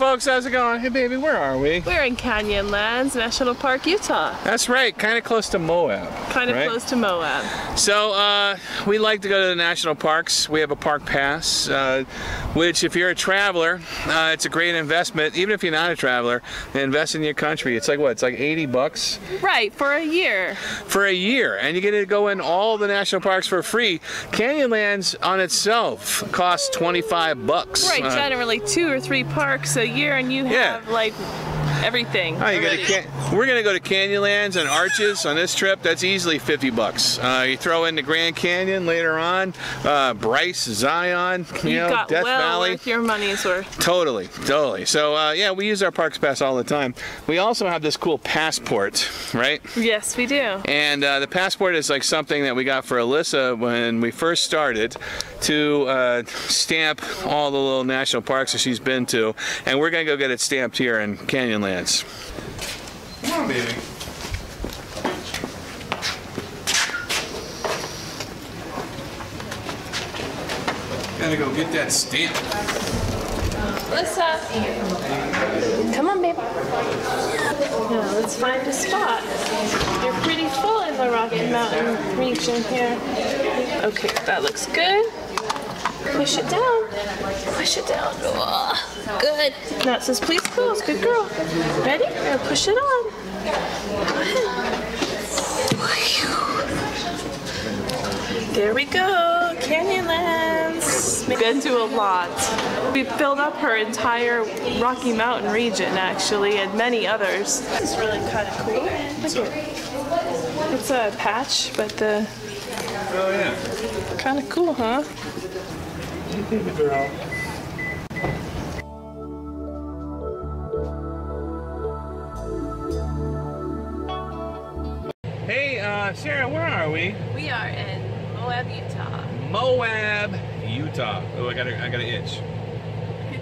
folks, how's it going? Hey baby, where are we? We're in Canyonlands National Park, Utah. That's right, kind of close to Moab. Kind of right? close to Moab. So uh, we like to go to the national parks. We have a park pass, uh, which if you're a traveler, uh, it's a great investment. Even if you're not a traveler, invest in your country. It's like what? It's like 80 bucks Right, for a year. for a year, and you get to go in all the national parks for free. Canyonlands on itself costs 25 bucks. Right, Uh, generally two or three parks a year, and you Yeah. have like everything. Oh, you go to. We're gonna go to Canyonlands and Arches on this trip. That's easily 50 bucks. Uh, you throw in the Grand Canyon later on, uh, Bryce, Zion, you you know, got Death well Valley. worth your money's worth. Totally, totally. So uh, yeah, we use our Parks Pass all the time. We also have this cool passport, right? Yes, we do. And uh, the passport is like something that we got for Alyssa when we first started to uh, stamp all the little national parks that she's been to. And we're gonna go get it stamped here in Canyonlands. Come on, baby. Gotta go get that stamp. Alyssa. Come on, babe. Now let's find a spot. You're pretty full in the Rocky Mountain region here. Okay, that looks good. Push it down. Push it down. Oh, good. Now it says please close. Good girl. Ready? Now push it on. Go ahead. There we go, Canyonlands. Been to a lot. We filled up her entire Rocky Mountain region actually, and many others. It's really kind of cool. Look at. It's a patch, but the Oh yeah. kind of cool, huh? Girl. Hey, uh, Sarah, where are we? We are in Moab, Utah. Moab, Utah. Oh, I got a, I got an itch.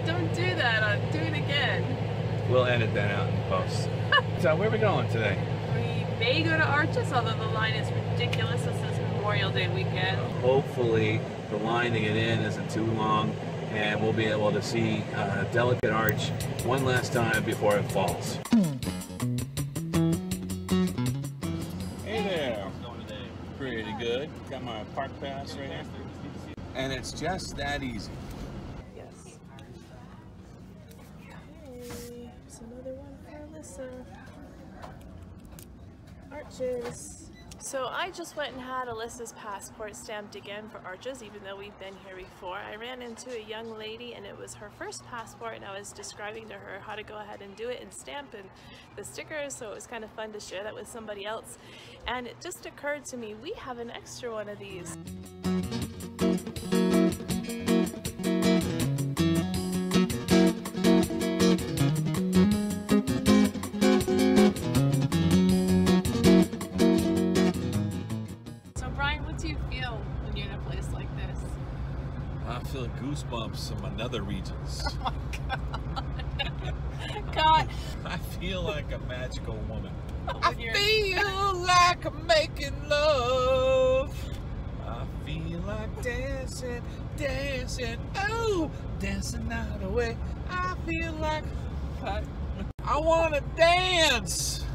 Don't do that. I'll do it again. We'll edit that out in post. so, where are we going today? We may go to Arches, although the line is ridiculous. This is Memorial Day weekend. Hopefully, the line to get in isn't too long, and we'll be able to see uh, Delicate Arch one last time before it falls. Hey there. Pretty good. Got my park pass right here. And it's just that easy. Yes. Okay, here's another one for Alyssa. Arches. So I just went and had Alyssa's passport stamped again for Arches, even though we've been here before. I ran into a young lady and it was her first passport and I was describing to her how to go ahead and do it and stamp and the stickers, so it was kind of fun to share that with somebody else. And it just occurred to me, we have an extra one of these. Feel when you're in a place like this? I feel goosebumps in oh my nether regions. God, I feel like a magical woman. I feel like I'm making love. I feel like dancing, dancing, oh, dancing night away. I feel like I, I want to dance.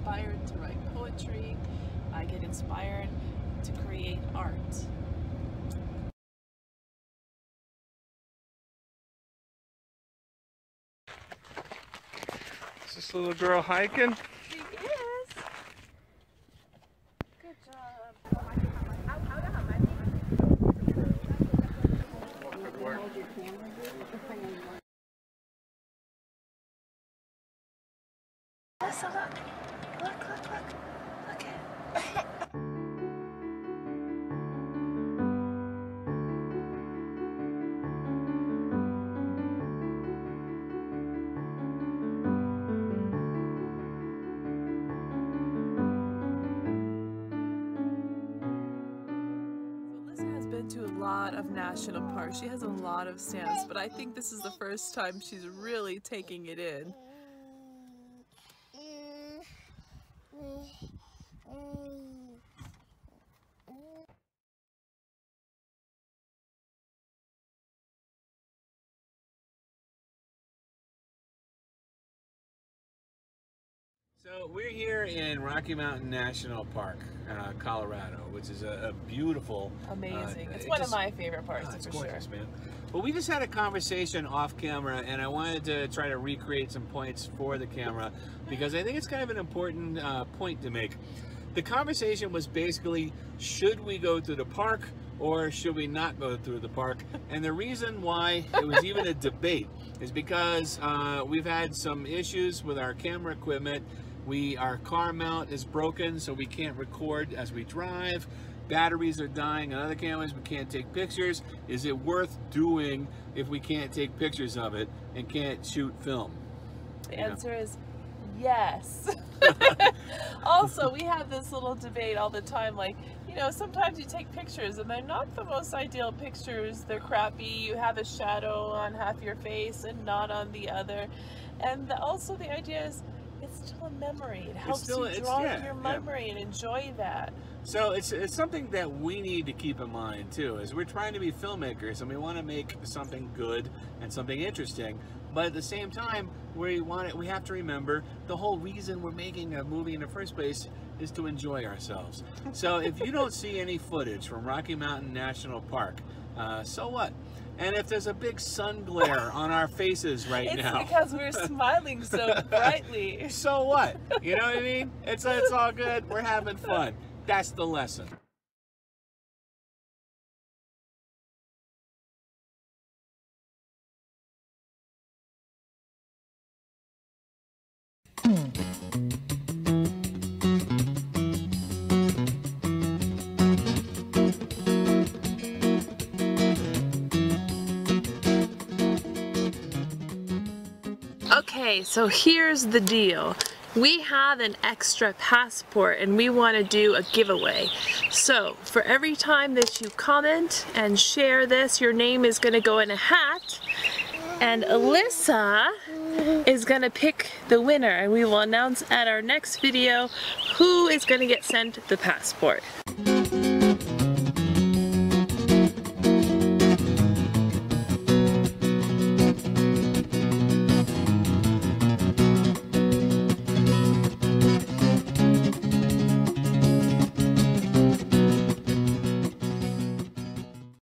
Inspired to write poetry. I get inspired to create art. Is this little girl hiking? She is. Good job. Listen, look. Look, lot of national parks. She has a lot of stamps, but I think this is the first time she's really taking it in. So we're here in Rocky Mountain National Park, uh, Colorado, which is a, a beautiful, Amazing. uh, it's it one just- of my favorite parts, Oh, it's for gorgeous, sure. man. Well, we just had a conversation off camera, and I wanted to try to recreate some points for the camera because I think it's kind of an important uh, point to make. The conversation was basically, should we go through the park or should we not go through the park? And the reason why it was even a debate is because uh, we've had some issues with our camera equipment. We our car mount is broken, so we can't record as we drive. Batteries are dying on other cameras. We can't take pictures. Is it worth doing if we can't take pictures of it and can't shoot film? The Yeah. answer is yes. also, we have this little debate all the time like, you know, sometimes you take pictures and they're not the most ideal pictures. They're crappy. You have a shadow on half your face and not on the other. And the, also, the idea is it's still a memory. It helps still- you draw yeah, your yeah. memory and enjoy that. So it's, it's something that we need to keep in mind too, is we're trying to be filmmakers and we want to make something good and something interesting. But at the same time, we want it, we have to remember the whole reason we're making a movie in the first place is to enjoy ourselves. So if you don't see any footage from Rocky Mountain National Park, uh, so what? And if there's a big sun glare on our faces right It's now, because we're smiling so brightly. so what? You know what I mean? It's it's all good. We're having fun. That's the lesson. Hmm. Okay, so here's the deal. We have an extra passport and we want to do a giveaway. So for every time that you comment and share this, your name is going to go in a hat and Alyssa is going to pick the winner and we will announce at our next video who is going to get sent the passport.